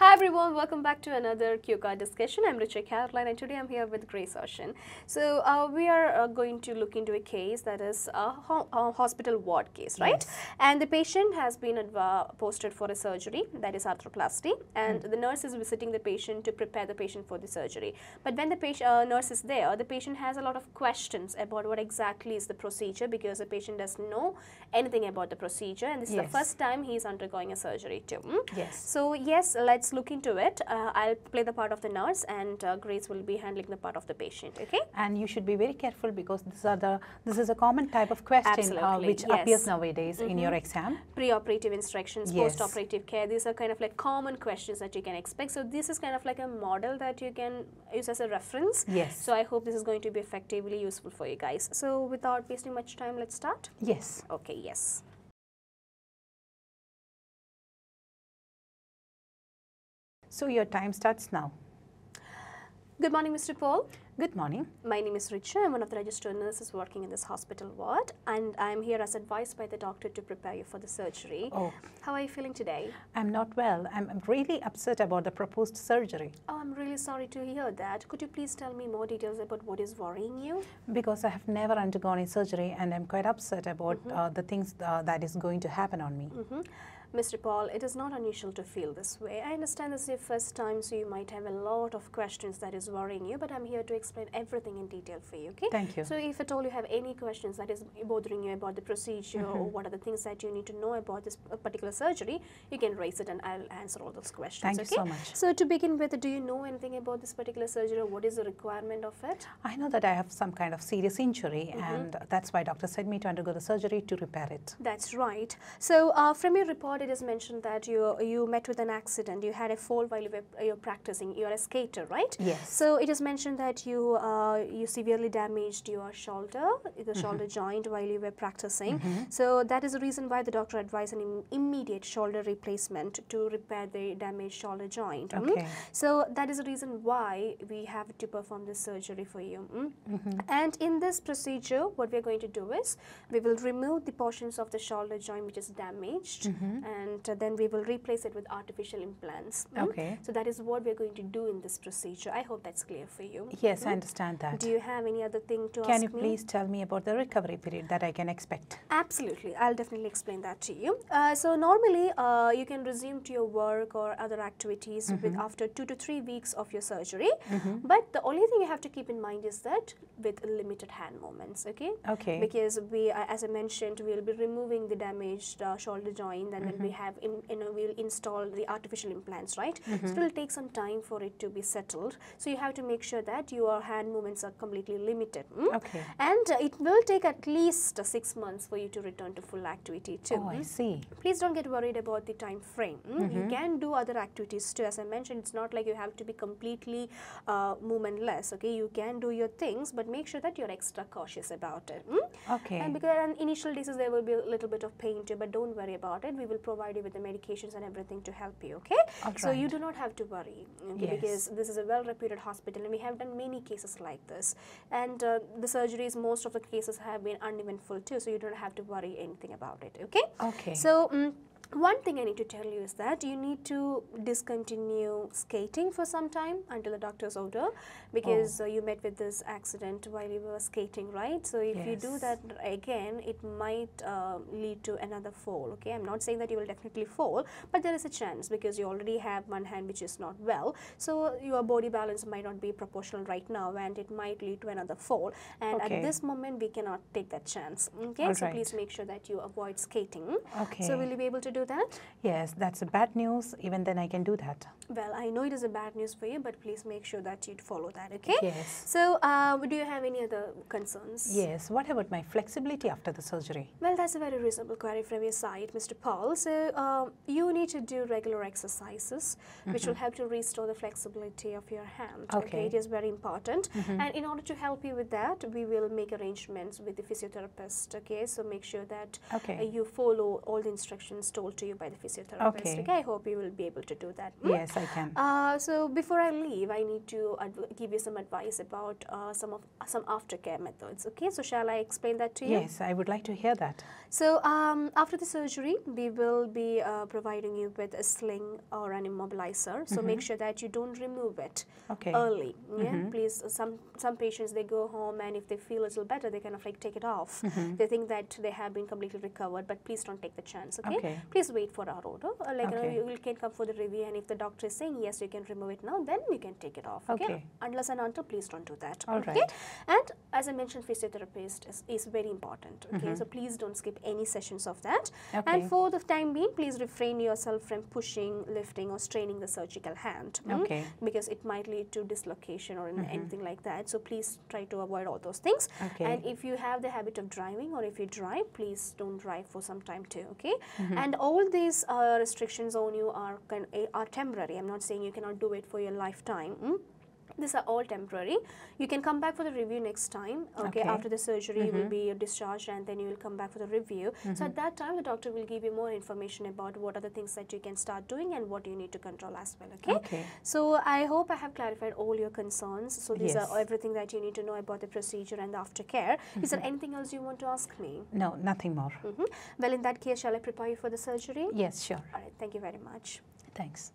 Hi everyone, welcome back to another cue card discussion. I'm Richa Caroline and today I'm here with Grace Ocean. So uh, we are uh, going to look into a case that is a, ho- a hospital ward case, right? Yes. And the patient has been posted for a surgery, that is arthroplasty, and the nurse is visiting the patient to prepare the patient for the surgery. But when the patient, uh, nurse is there, the patient has a lot of questions about what exactly is the procedure because the patient doesn't know anything about the procedure and this is the first time he is undergoing a surgery too. mm? Yes. So yes, let's look into it. Uh, I'll play the part of the nurse, and uh, Grace will be handling the part of the patient. Okay? And you should be very careful because these are the this is a common type of question uh, which yes. appears nowadays in your exam. Pre-operative instructions, Yes. post-operative care. These are kind of like common questions that you can expect. So this is kind of like a model that you can use as a reference. Yes. So I hope this is going to be effectively useful for you guys. So without wasting much time, let's start. Yes. Okay. Yes. So your time starts now. Good morning, Mr. Paul. Good morning. My name is Richa. I'm one of the registered nurses working in this hospital ward, and I'm here as advised by the doctor to prepare you for the surgery. Oh, How are you feeling today? I'm not well. I'm really upset about the proposed surgery Oh, I'm really sorry to hear that. Could you please tell me more details about what is worrying you? because I have never undergone a surgery and I'm quite upset about uh, the things uh, that is going to happen on me. hmm Mr. Paul, it is not unusual to feel this way. I understand this is your first time, so you might have a lot of questions that is worrying you, but I'm here to explain everything in detail for you, okay? Thank you. So if at all you have any questions that is bothering you about the procedure or what are the things that you need to know about this particular surgery, you can raise it and I'll answer all those questions, Thank you so much. So to begin with, do you know anything about this particular surgery or what is the requirement of it? I know that I have some kind of serious injury and that's why doctor said me to undergo the surgery to repair it. That's right. So, uh, from your report, it is mentioned that you you met with an accident. You had a fall while you were you're practicing. You're a skater, right? Yes. So it is mentioned that you uh, you severely damaged your shoulder, the shoulder joint, while you were practicing. So that is the reason why the doctor advised an im- immediate shoulder replacement to repair the damaged shoulder joint. mm? Okay. So that is the reason why we have to perform this surgery for you. mm? And in this procedure, what we are going to do is we will remove the portions of the shoulder joint which is damaged, and then we will replace it with artificial implants. mm? Okay. So that is what we are going to do in this procedure. I hope that's clear for you. Yes, I understand that. Do you have any other thing to Can ask you me? please tell me about the recovery period that I can expect? Absolutely, I'll definitely explain that to you. Uh, so normally, uh, you can resume to your work or other activities with after two to three weeks of your surgery. But the only thing you have to keep in mind is that with limited hand movements, okay? Okay. Because we, uh, as I mentioned, we'll be removing the damaged uh, shoulder joint, and then we have, in, you know, we'll install the artificial implants, right? So it will take some time for it to be settled. So you have to make sure that your hand movements are completely limited. mm? Okay. And uh, it will take at least uh, six months for you to return to full activity too. Oh, I mm. see. Please don't get worried about the time frame. mm. You can do other activities too. As I mentioned, it's not like you have to be completely uh, movementless. Okay, you can do your things, but make sure that you're extra cautious about it. mm. Okay. And because in initial days there will be a little bit of pain too, but don't worry about it. We will provide you with the medications and everything to help you. Okay. All So you do not have to worry okay, Yes. because this is a well-reputed hospital and we have done many cases like this. And uh, the surgeries, most of the cases have been uneventful too, so you don't have to worry anything about it. Okay. Okay. So. mm one thing I need to tell you is that you need to discontinue skating for some time until the doctor's order because uh, you met with this accident while you were skating, right? So if you do that again, it might uh, lead to another fall. Okay, I'm not saying that you will definitely fall, but there is a chance because you already have one hand which is not well. So your body balance might not be proportional right now, and it might lead to another fall. And Okay. at this moment, we cannot take that chance. Okay, All so right. please make sure that you avoid skating. Okay. So will you be able to do that? Yes, that's a bad news. Even then, I can do that. Well, I know it is a bad news for you, but please make sure that you follow that. Okay. Yes. So, uh, do you have any other concerns? Yes. What about my flexibility after the surgery? Well, that's a very reasonable query from your side, Mr. Paul. So, um, you need to do regular exercises, which will help to restore the flexibility of your hand. Okay. it is very important. And in order to help you with that, we will make arrangements with the physiotherapist. Okay, so make sure that Okay. uh, you follow all the instructions told told to you by the physiotherapist. Okay. Okay, I hope you will be able to do that. Mm? Yes, I can. Uh, so before I leave, I need to adv- give you some advice about uh, some of some aftercare methods. Okay, so shall I explain that to you? Yes, I would like to hear that. So um, after the surgery, we will be uh, providing you with a sling or an immobilizer. So make sure that you don't remove it Okay. early. Yeah, please. uh, Some some patients they go home and if they feel a little better, they kind of like take it off. They think that they have been completely recovered, but please don't take the chance. Okay. Okay. Please wait for our order. Uh, like you, know, you will can come for the review, and if the doctor is saying yes, you can remove it now, then you can take it off. Okay. Okay. Unless and until, please don't do that. All okay. right. And as I mentioned, physiotherapist is, is very important. Okay. So please don't skip any sessions of that. Okay. And for the time being, please refrain yourself from pushing, lifting, or straining the surgical hand. mm, Okay. Because it might lead to dislocation or in- anything like that. So please try to avoid all those things. Okay. And if you have the habit of driving or if you drive, please don't drive for some time too. Okay. Mm-hmm. And all these uh, restrictions on you are eh, are temporary. I'm not saying you cannot do it for your lifetime. mm. These are all temporary. You can come back for the review next time. Okay, Okay. Mm-hmm. after the surgery, you will be discharged, and then you will come back for the review. So at that time, the doctor will give you more information about what are the things that you can start doing and what you need to control as well. Okay. Okay. So I hope I have clarified all your concerns. So these Yes. are everything that you need to know about the procedure and the aftercare. Is there anything else you want to ask me? No, nothing more. hmm Well, in that case, shall I prepare you for the surgery? Yes, sure. All right. Thank you very much. Thanks.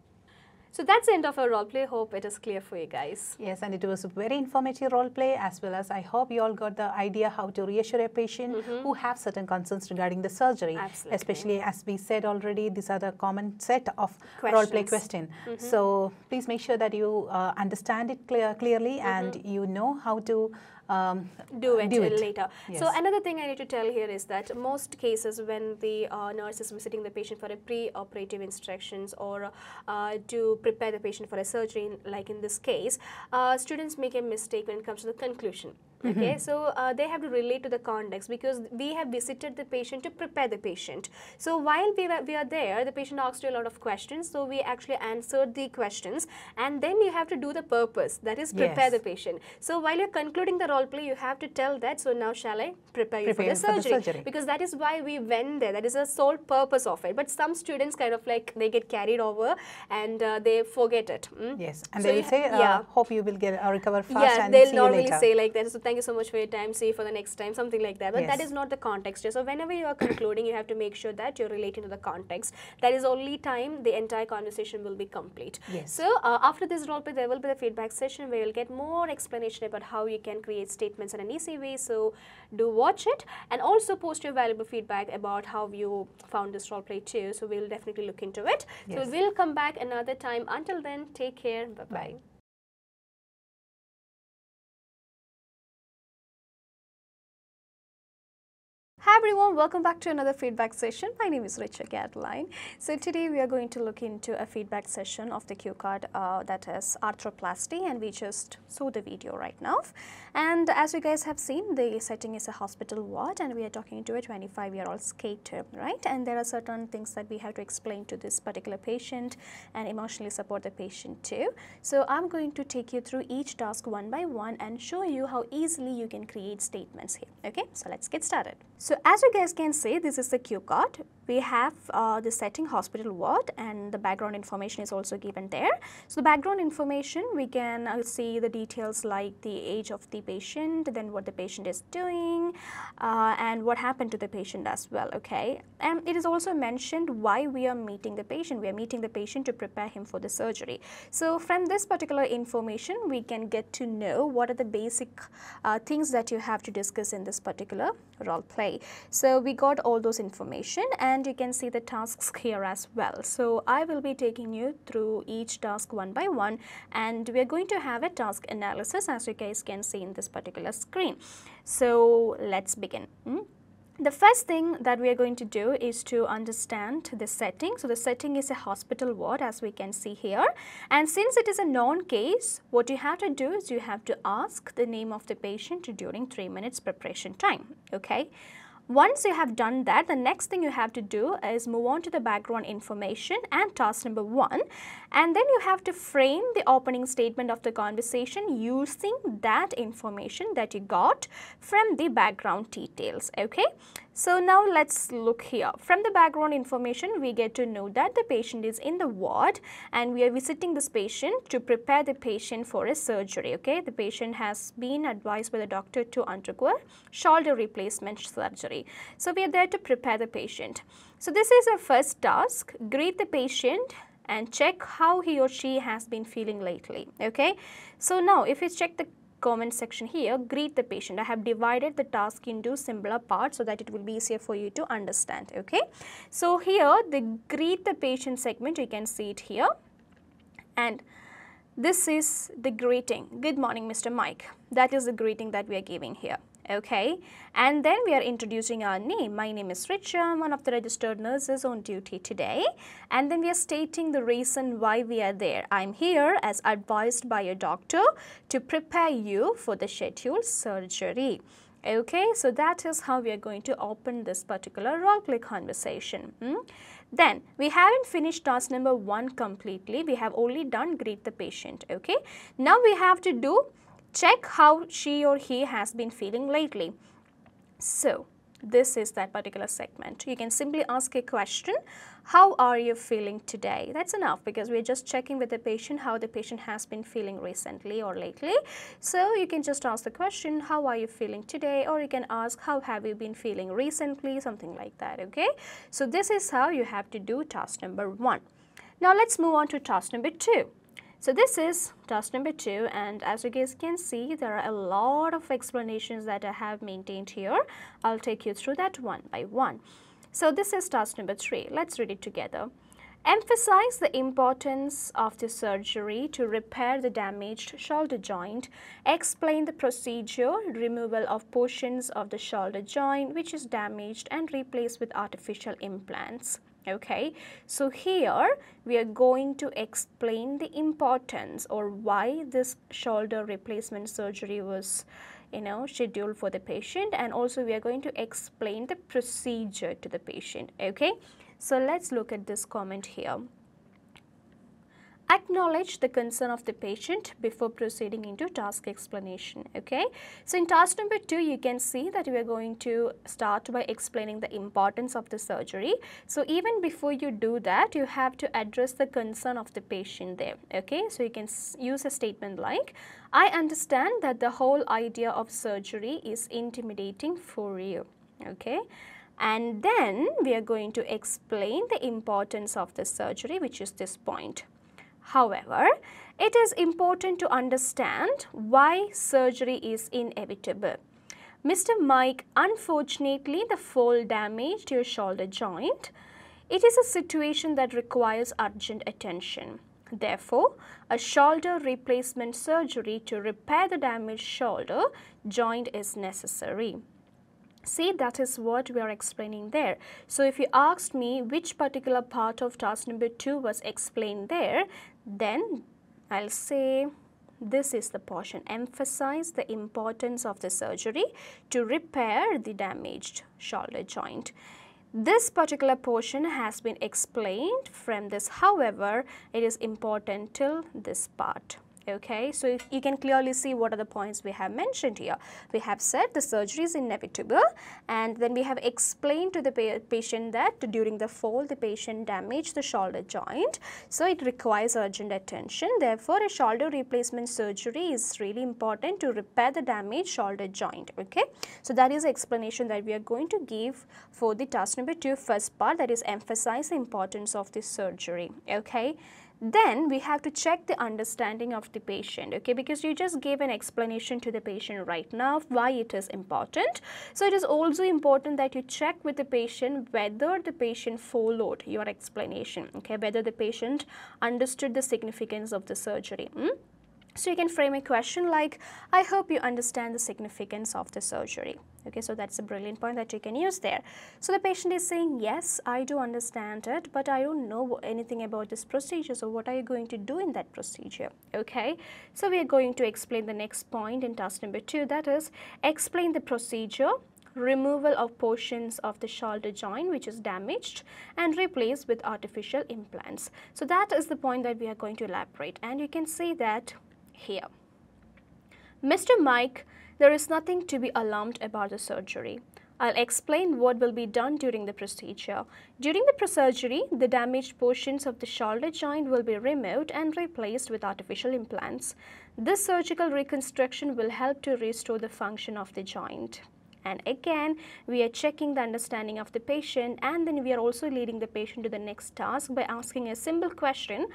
So that's the end of our role play. Hope it is clear for you guys. Yes, and it was a very informative role play as well as I hope you all got the idea how to reassure a patient mm-hmm. who have certain concerns regarding the surgery. Absolutely. Especially as we said already, these are the common set of role play Questions. question. Mm-hmm. So please make sure that you uh, understand it clear, clearly and mm-hmm. you know how to um, do it, do it. later. Yes. So another thing I need to tell here is that most cases when the uh, nurse is visiting the patient for a pre-operative instructions or uh, to prepare the patient for a surgery, like in this case, uh, students make a mistake when it comes to the conclusion. Mm-hmm. Okay, so uh, they have to relate to the context because we have visited the patient to prepare the patient. So while we were, we are there, the patient asked you a lot of questions. So we actually answered the questions, and then you have to do the purpose. That is prepare Yes. the patient. So while you're concluding the role play, you have to tell that. So now shall I prepare you Prepare for, the for the surgery? surgery. Because that is why we went there. That is the sole purpose of it. But some students kind of like they get carried over and uh, they forget it. mm. Yes, and So they will say, uh, yeah. hope you will get uh, recover fast yeah, and they'll see you normally say like that. So thank you so much for your time. See you for the next time, something like that. But that Yes. is not the context. So whenever you are concluding, you have to make sure that you're relating to the context. That is only time the entire conversation will be complete. Yes. So uh, after this role play, there will be the feedback session where you'll get more explanation about how you can create statements in an easy way. So do watch it and also post your valuable feedback about how you found this role play too. So we'll definitely look into it. Yes. So we'll come back another time. Until then, take care. Bye bye. Bye. Hi everyone, welcome back to another feedback session. My name is Richa Gadline. So today we are going to look into a feedback session of the cue card uh, that is arthroplasty and we just saw the video right now. And as you guys have seen, the setting is a hospital ward and we are talking to a 25 year old skater, right? And there are certain things that we have to explain to this particular patient and emotionally support the patient too. So I'm going to take you through each task one by one and show you how easily you can create statements here. Okay, so let's get started. So as you guys can see, this is the cue card. We have uh, the setting hospital ward and the background information is also given there. So the background information, we can uh, see the details like the age of the patient, then what the patient is doing, uh, and what happened to the patient as well, okay? And it is also mentioned why we are meeting the patient. We are meeting the patient to prepare him for the surgery. So from this particular information, we can get to know what are the basic uh, things that you have to discuss in this particular role play. So we got all those information and you can see the tasks here as well. So I will be taking you through each task one by one and we are going to have a task analysis as you guys can see in this particular screen. So let's begin. Hmm? The first thing that we are going to do is to understand the setting. So the setting is a hospital ward as we can see here. And since it is a known case, what you have to do is you have to ask the name of the patient during 3 minutes preparation time. Okay. Once you have done that, the next thing you have to do is move on to the background information and task number one. And then you have to frame the opening statement of the conversation using that information that you got from the background details. Okay. So now let's look here. From the background information, we get to know that the patient is in the ward and we are visiting this patient to prepare the patient for a surgery. Okay, the patient has been advised by the doctor to undergo a shoulder replacement surgery. So we are there to prepare the patient. So this is our first task. Greet the patient and check how he or she has been feeling lately. Okay, so now if you check the comment section here, greet the patient. I have divided the task into simpler parts so that it will be easier for you to understand. Okay. So here the greet the patient segment, you can see it here. And this is the greeting. Good morning, Mr. Mike. That is the greeting that we are giving here okay? And then we are introducing our name. My name is Richa I'm one of the registered nurses on duty today. And then we are stating the reason why we are there. I'm here as advised by a doctor to prepare you for the scheduled surgery. Okay? So that is how we are going to open this particular role play conversation. Hmm? then we haven't finished task number one completely. We have only done greet the patient. Okay? Now we have to do check how she or he has been feeling lately. So, this is that particular segment. You can simply ask a question, how are you feeling today? That's enough because we're just checking with the patient how the patient has been feeling recently or lately. So you can just ask the question, how are you feeling today? Or you can ask, how have you been feeling recently? Something like that, okay? So this is how you have to do task number one. Now let's move on to task number two. So this is task number two and as you guys can see there are a lot of explanations that I have maintained here. I'll take you through that one by one. So this is task number three. Let's read it together. Emphasize the importance of the surgery to repair the damaged shoulder joint. Explain the procedure, removal of portions of the shoulder joint which is damaged and replaced with artificial implants okay so here we are going to explain the importance or why this shoulder replacement surgery was you know scheduled for the patient and also we are going to explain the procedure to the patient. Okay so let's look at this comment here acknowledge the concern of the patient before proceeding into task explanation okay? So in task number two you can see that we are going to start by explaining the importance of the surgery. So even before you do that you have to address the concern of the patient there okay? So you can use a statement like i understand that the whole idea of surgery is intimidating for you okay? And then we are going to explain the importance of the surgery which is this point However, it is important to understand why surgery is inevitable. Mr. Mike, unfortunately, the fall damaged your shoulder joint. It is a situation that requires urgent attention. Therefore, a shoulder replacement surgery to repair the damaged shoulder joint is necessary. See, that is what we are explaining there. So, if you asked me which particular part of task number 2 was explained there, then I'll say this is the portion. Emphasize the importance of the surgery to repair the damaged shoulder joint. This particular portion has been explained from this. However, it is important till this part okay so you can clearly see what are the points we have mentioned here. We have said the surgery is inevitable and then we have explained to the pa patient that during the fall the patient damaged the shoulder joint. So it requires urgent attention. Therefore a shoulder replacement surgery is really important to repair the damaged shoulder joint. Okay so that is the explanation that we are going to give for the task number two first part that is emphasize the importance of this surgery. Okay then we have to check the understanding of the patient okay? Because you just gave an explanation to the patient right now why it is important. So it is also important that you check with the patient whether the patient followed your explanation okay? Whether the patient understood the significance of the surgery hmm? So you can frame a question like, I hope you understand the significance of the surgery. Okay, so that's a brilliant point that you can use there. So the patient is saying, yes, I do understand it, but I don't know anything about this procedure. So what are you going to do in that procedure? Okay, so we are going to explain the next point in task number two, that is explain the procedure removal of portions of the shoulder joint which is damaged and replaced with artificial implants. So that is the point that we are going to elaborate and you can see that here. Mr. Mike, there is nothing to be alarmed about the surgery. I'll explain what will be done during the procedure. During the surgery, the damaged portions of the shoulder joint will be removed and replaced with artificial implants. This surgical reconstruction will help to restore the function of the joint. And again, we are checking the understanding of the patient and then we are also leading the patient to the next task by asking a simple question.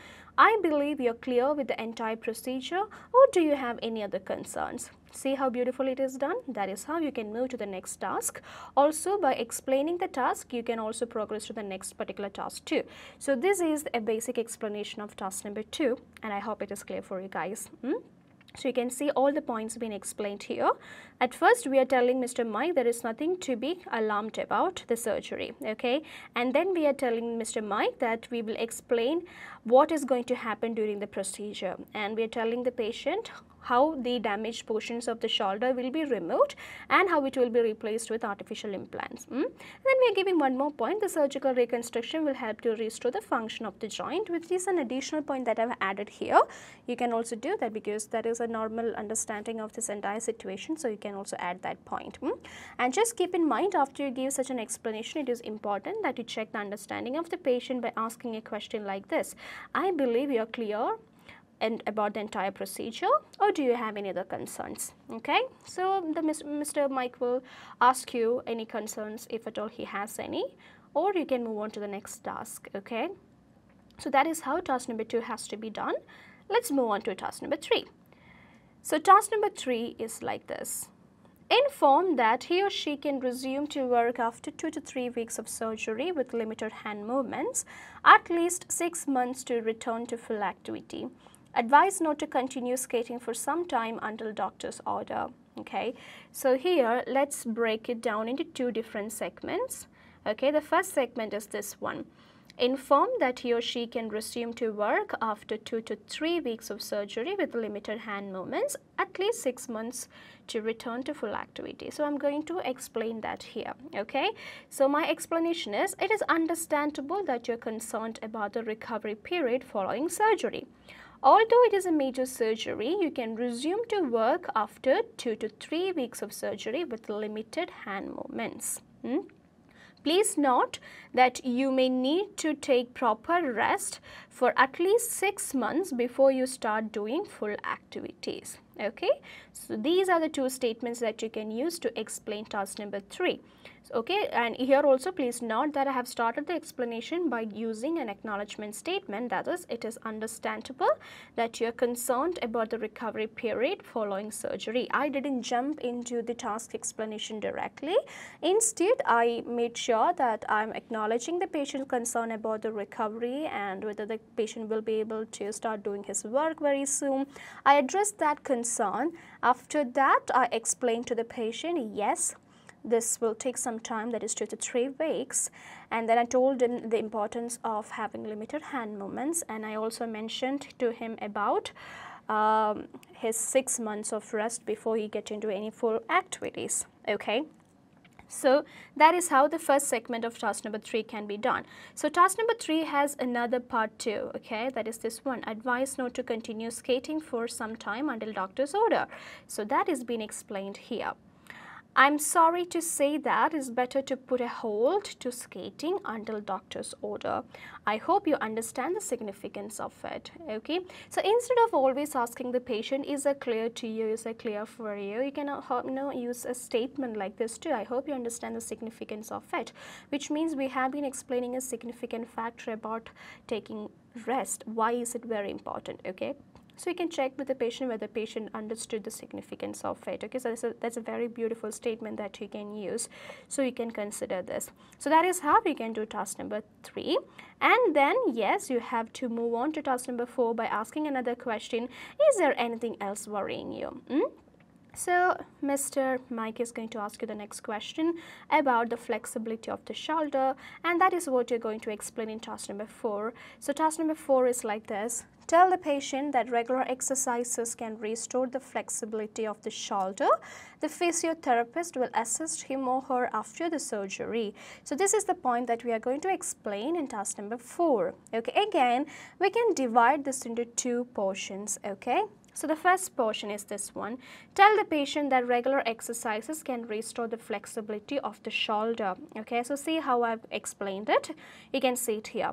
I believe you're clear with the entire procedure or do you have any other concerns? See how beautiful it is done? That is how you can move to the next task. Also, by explaining the task, you can also progress to the next particular task too. So, this is a basic explanation of task number two and I hope it is clear for you guys. Hmm? So you can see all the points being explained here. At first, we are telling Mr. Mike there is nothing to be alarmed about the surgery, okay? And then we are telling Mr. Mike that we will explain what is going to happen during the procedure. And we are telling the patient how the damaged portions of the shoulder will be removed and how it will be replaced with artificial implants. Mm? Then we are giving one more point, the surgical reconstruction will help to restore the function of the joint which is an additional point that I have added here. You can also do that because that is a normal understanding of this entire situation so you can also add that point. Mm? And just keep in mind after you give such an explanation it is important that you check the understanding of the patient by asking a question like this. I believe you are clear and about the entire procedure or do you have any other concerns? Okay so the mr mike will ask you any concerns if at all he has any or you can move on to the next task okay? So that is how task number two has to be done. Let's move on to task number three. So task number three is like this. Inform that he or she can resume to work after two to three weeks of surgery with limited hand movements, at least six months to return to full activity. Advise not to continue skating for some time until doctor's order. Okay, so here let's break it down into two different segments. Okay, the first segment is this one. Inform that he or she can resume to work after two to three weeks of surgery with limited hand movements, at least six months to return to full activity. So I'm going to explain that here. Okay, so my explanation is it is understandable that you're concerned about the recovery period following surgery. Although it is a major surgery, you can resume to work after 2 to 3 weeks of surgery with limited hand movements. Hmm? Please note that you may need to take proper rest for at least 6 months before you start doing full activities. Okay, so these are the two statements that you can use to explain task number 3 okay and here also please note that I have started the explanation by using an acknowledgement statement that is it is understandable that you are concerned about the recovery period following surgery. I didn't jump into the task explanation directly. Instead, I made sure that I'm acknowledging the patient's concern about the recovery and whether the patient will be able to start doing his work very soon. I addressed that concern. After that, I explained to the patient, yes, this will take some time that is two to three weeks and then I told him the importance of having limited hand movements and I also mentioned to him about um, his six months of rest before he get into any full activities okay so that is how the first segment of task number three can be done. So task number three has another part too, okay, that is this one, advice not to continue skating for some time until doctor's order. So that is being explained here. I'm sorry to say that it's better to put a hold to skating until doctor's order. I hope you understand the significance of it. Okay. So instead of always asking the patient, is it clear to you? Is it clear for you? You can uh, you know, use a statement like this too. I hope you understand the significance of it, which means we have been explaining a significant factor about taking rest. Why is it very important? Okay. So you can check with the patient whether the patient understood the significance of it. Okay, so that's a, that's a very beautiful statement that you can use. So you can consider this. So that is how we can do task number three. And then yes, you have to move on to task number four by asking another question. Is there anything else worrying you? Hmm? So, Mr. Mike is going to ask you the next question about the flexibility of the shoulder and that is what you're going to explain in task number 4. So, task number 4 is like this. Tell the patient that regular exercises can restore the flexibility of the shoulder. The physiotherapist will assist him or her after the surgery. So this is the point that we are going to explain in task number 4. Okay, again, we can divide this into two portions. Okay, So the first portion is this one. Tell the patient that regular exercises can restore the flexibility of the shoulder. Okay, so see how I've explained it. You can see it here.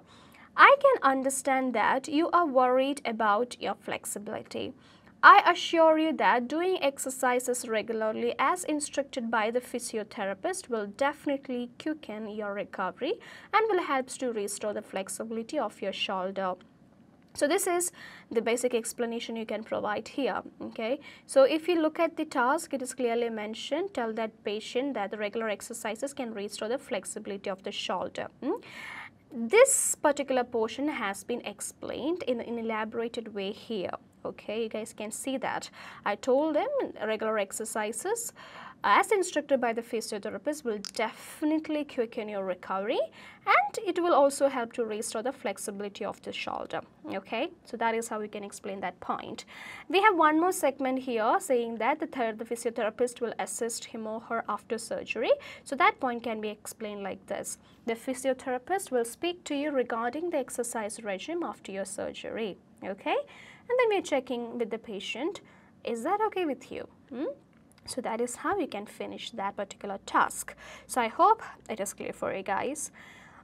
I can understand that you are worried about your flexibility. I assure you that doing exercises regularly as instructed by the physiotherapist will definitely quicken your recovery and will help to restore the flexibility of your shoulder. So this is the basic explanation you can provide here. Okay. So if you look at the task, it is clearly mentioned. Tell that patient that the regular exercises can restore the flexibility of the shoulder. Hmm? This particular portion has been explained in an elaborated way here okay you guys can see that I told them regular exercises as instructed by the physiotherapist will definitely quicken your recovery and it will also help to restore the flexibility of the shoulder okay? So that is how we can explain that point. We have one more segment here saying that the third the physiotherapist will assist him or her after surgery. So that point can be explained like this. The physiotherapist will speak to you regarding the exercise regime after your surgery okay? And then we're checking with the patient. Is that okay with you? Hmm? So that is how you can finish that particular task so i hope it is clear for you guys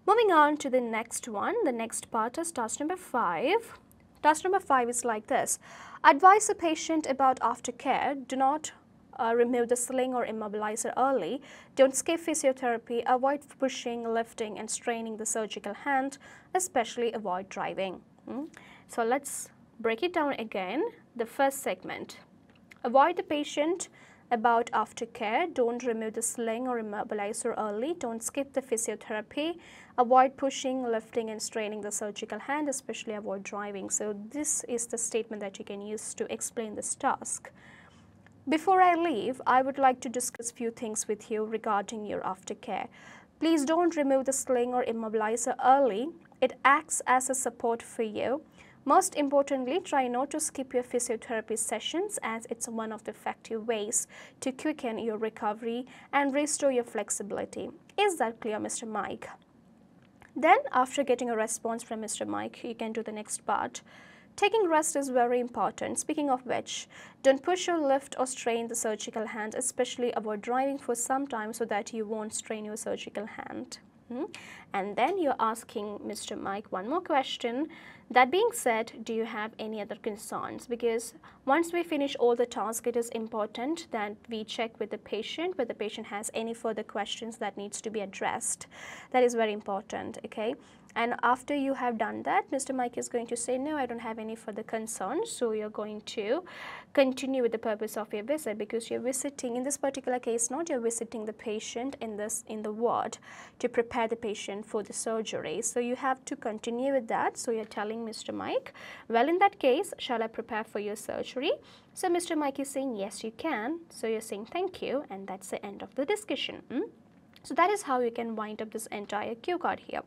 moving on to the next one the next part is task number five task number five is like this advise the patient about aftercare do not uh, remove the sling or immobilizer early. Don't skip physiotherapy. Avoid pushing, lifting, and straining the surgical hand, especially avoid driving. Hmm? So let's break it down again. The first segment. Avoid the patient about aftercare. Don't remove the sling or immobilizer early. Don't skip the physiotherapy. Avoid pushing, lifting and straining the surgical hand, especially avoid driving. So this is the statement that you can use to explain this task. Before I leave, I would like to discuss a few things with you regarding your aftercare. Please don't remove the sling or immobilizer early. It acts as a support for you. Most importantly, try not to skip your physiotherapy sessions as it's one of the effective ways to quicken your recovery and restore your flexibility. Is that clear, Mr. Mike? Then, after getting a response from Mr. Mike, you can do the next part. Taking rest is very important. Speaking of which, don't push or lift or strain the surgical hand, especially avoid driving for some time so that you won't strain your surgical hand. Hmm? And then you're asking Mr. Mike one more question that being said, do you have any other concerns? Because once we finish all the tasks, it is important that we check with the patient whether the patient has any further questions that needs to be addressed. That is very important, okay? And after you have done that, Mr. Mike is going to say, no, I don't have any further concerns. So you're going to continue with the purpose of your visit because you're visiting, in this particular case, not you're visiting the patient in this in the ward to prepare the patient for the surgery. So you have to continue with that. So you're telling Mr. Mike, well, in that case, shall I prepare for your surgery? So Mr. Mike is saying, yes, you can. So you're saying thank you. And that's the end of the discussion. Hmm? So that is how you can wind up this entire cue card here.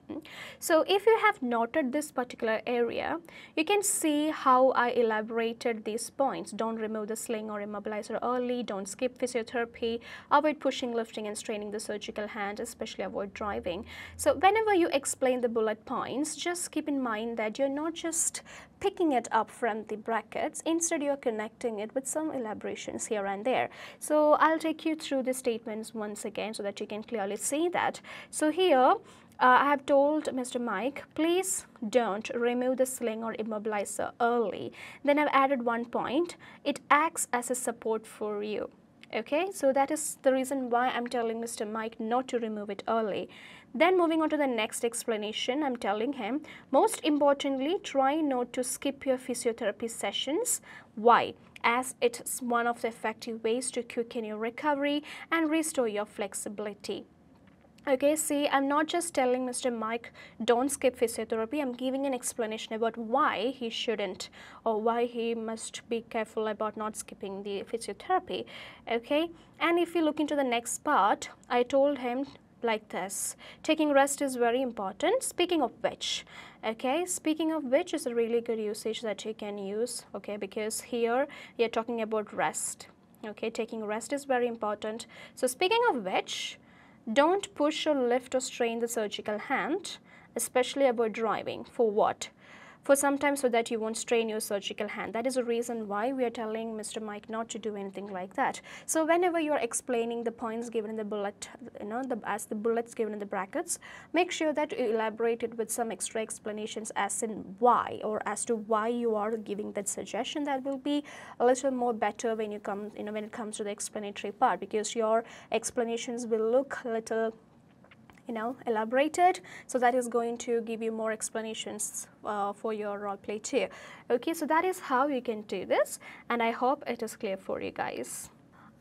So if you have noted this particular area, you can see how I elaborated these points. Don't remove the sling or immobilizer early, don't skip physiotherapy, avoid pushing, lifting and straining the surgical hand, especially avoid driving. So whenever you explain the bullet points, just keep in mind that you're not just picking it up from the brackets. Instead, you're connecting it with some elaborations here and there. So I'll take you through the statements once again so that you can clearly see that. So here, uh, I have told Mr. Mike, please don't remove the sling or immobilizer early. Then I've added one point. It acts as a support for you. Okay, so that is the reason why I'm telling Mr. Mike not to remove it early. Then moving on to the next explanation, I'm telling him, most importantly, try not to skip your physiotherapy sessions. Why? As it's one of the effective ways to quicken your recovery and restore your flexibility. Okay, see, I'm not just telling Mr. Mike, don't skip physiotherapy. I'm giving an explanation about why he shouldn't or why he must be careful about not skipping the physiotherapy. Okay, and if you look into the next part, I told him like this. Taking rest is very important. Speaking of which, okay, speaking of which is a really good usage that you can use, okay, because here you're talking about rest. Okay, taking rest is very important. So speaking of which, don't push or lift or strain the surgical hand, especially about driving. For what? For some time so that you won't strain your surgical hand. That is the reason why we are telling Mr. Mike not to do anything like that. So whenever you are explaining the points given in the bullet, you know, the, as the bullets given in the brackets, make sure that you elaborate it with some extra explanations as in why or as to why you are giving that suggestion. That will be a little more better when you come, you know, when it comes to the explanatory part because your explanations will look a little you know elaborated. So that is going to give you more explanations uh, for your role play too. Okay so that is how you can do this and i hope it is clear for you guys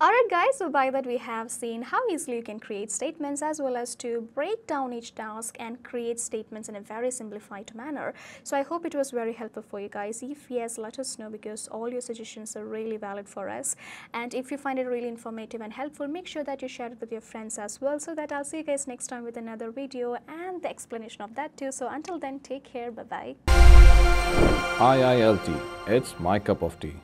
Alright guys, so by that we have seen how easily you can create statements as well as to break down each task and create statements in a very simplified manner. So I hope it was very helpful for you guys. If yes, let us know because all your suggestions are really valid for us. And if you find it really informative and helpful, make sure that you share it with your friends as well so that I'll see you guys next time with another video and the explanation of that too. So until then, take care. Bye-bye. IILT, it's my cup of tea.